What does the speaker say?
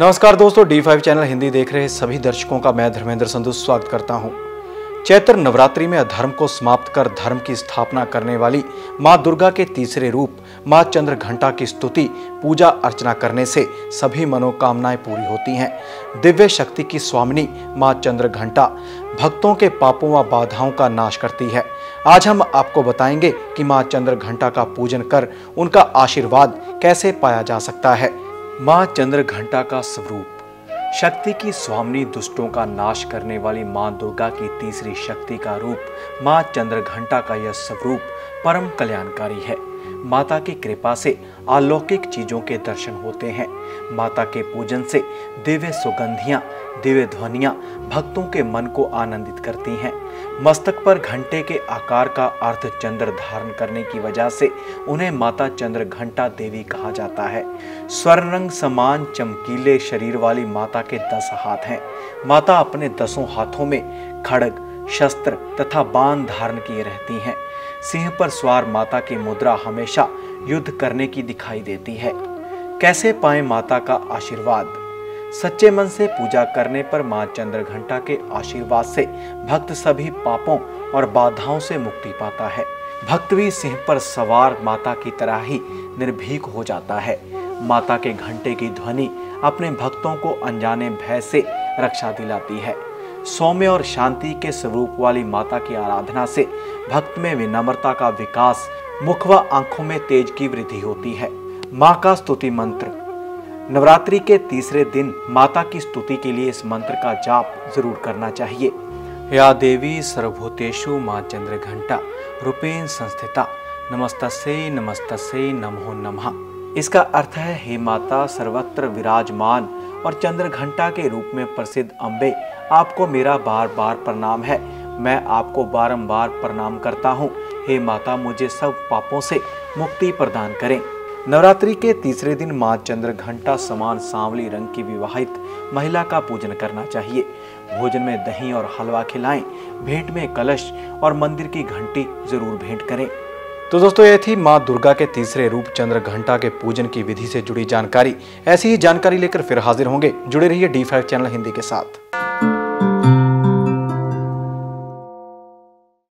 नमस्कार दोस्तों D five channel Hindi देख रहे सभी दर्शकों का मैं धर्मेंद्र संधु स्वागत करता हूँ। चैत्र नवरात्रि में अधर्म को समाप्त कर धर्म की स्थापना करने वाली माँ दुर्गा के तीसरे रूप, माँ चंद्र घंटा की स्तुति, पूजा अर्चना करने से सभी मनोकामनाएँ पूरी होती हैं। दिव्य शक्ति की स्वामिनी माँ चंद्र घंटा भक्तों के पापों व बाधाओं का नाश करती है। आज हम आपको बताएँगे कि माँ चंद्र घंटा का पूजन कर उनका आशीर्वाद कैसे पाया जा सकता है। माँ चंद्र घंटा का स्वरूप, शक्ति की स्वामिनी दुष्टों का नाश करने वाली माँ दुर्गा की तीसरी शक्ति का रूप, माँ चंद्र घंटा का यह स्वरूप परम कल्याणकारी है। माता की कृपा से अलौकिक चीज़ों के दर्शन होते हैं। माता के पूजन से दिव्य सुगंधियाँ, दिव्य ध्वनियाँ भक्तों के मन को आनंदित करती हैं। मस्तक पर घंटे के आकार का अर्थ चंद्र धारण करने की वजह से उन्हें माता चंद्र घंटा देवी कहा जाता है। स्वर्ण रंग समान चमकीले शरीर वाली माता के दस हाथ हैं। माता अपने दसों हाथों में खड़ग शस्त्र तथा बाण धारण किए रहती हैं। सिंह पर स्वार माता की मुद्रा हमेशा युद्ध करने की दिखाई देती है। कैसे पाए माता का आशीर्वाद? सच्चे मन से पूजा करने पर माँ चंद्र घंटा के आशीर्वाद से भक्त सभी पापों और बाधाओं से मुक्ति पाता है। भक्त भी सिंह पर सवार माता की तरह ही निर्भीक हो जाता है। माता के घंटे की ध्वनि अपने भक्तों को अनजाने भय से रक्षा दिलाती है। सौम्य और शांति के स्वरूप वाली माता की आराधना से भक्त में विनम्रता का विकास मुख व आँखों में तेज की वृद्धि होती है। माँ का स्तुति मंत्र। नवरात्रि के तीसरे दिन माता की स्तुति के लिए इस मंत्र का जाप ज़रूर करना चाहिए। या देवी सर्वभूतेषु माँ चंद्र घंटा रूपेण संस्थिता नमस्तसे नमस्तसे नमो नमः। इसका अर्थ है, हे माता, सर्वत्र विराजमान और चंद्र घंटा के रूप में प्रसिद्ध अम्बे आपको मेरा बार बार प्रणाम है। मैं आपको बारंबार प्रणाम करता हूँ। हे माता, मुझे सब पापों से मुक्ति प्रदान करें। नवरात्रि के तीसरे दिन माँ चंद्र घंटा समान सांवली रंग की विवाहित महिला का पूजन करना चाहिए। भोजन में दही और हलवा खिलाएँ, भेंट में कलश और मंदिर की घंटी ज़रूर भेंट करें। तो दोस्तों, ये थी माँ दुर्गा के तीसरे रूप चंद्र घंटा के पूजन की विधि से जुड़ी जानकारी। ऐसी ही जानकारी लेकर फिर हाजिर होंगे। जुड़े रहिए डी फाइव चैनल हिंदी के साथ।